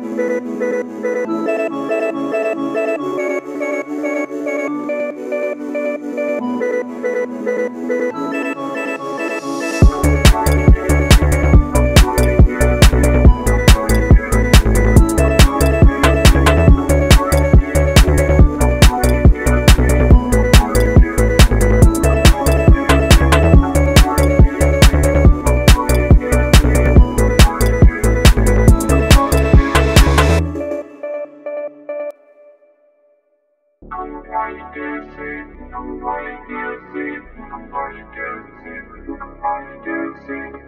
Thank you. It. Nobody it. Nobody it. Nobody it.